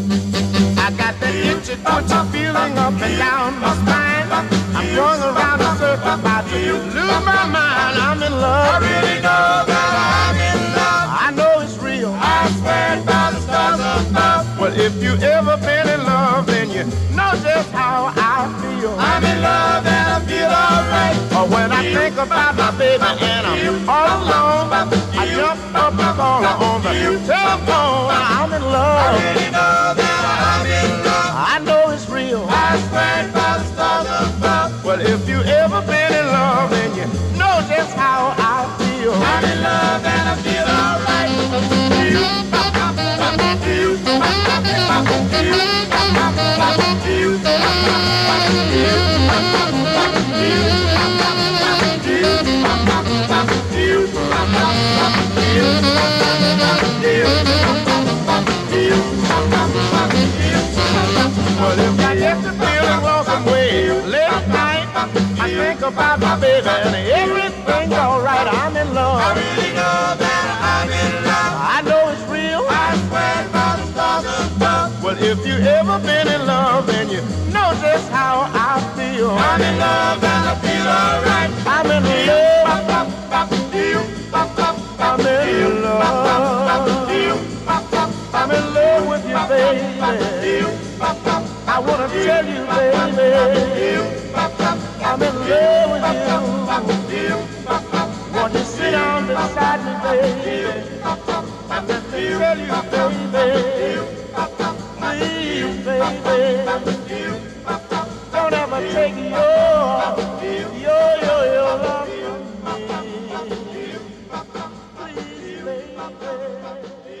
I got that itchy, twitchy feeling up and down my spine. I'm going around in circles, about to lose my mind. I'm in love. I really know that I'm in love. I know it's real. I swear by the stars above. Well, if you ever been in love, then you know just how I feel. I'm in love and I feel alright. Or when I think about my baby and I'm all alone, I jump up and call on the telephone. I'm in love. If you ever been in love, then you know just how I feel. I'm in love and I feel alright. Well, if I get the feeling lonesome way think about my baby and everything's alright. I'm in I love. really know that I'm in love. I know it's real. I swear by the stars above. Well, if you ever been in love, then you know just how I feel. I'm in love and I feel alright. I'm in love. I'm in love. I'm in love with you, baby. I wanna tell you, baby. I'm in love with you. Want to sit down beside me, baby. I'm in love with you, baby. Please, baby. Don't ever take your, your, your, your love from me. Please, baby.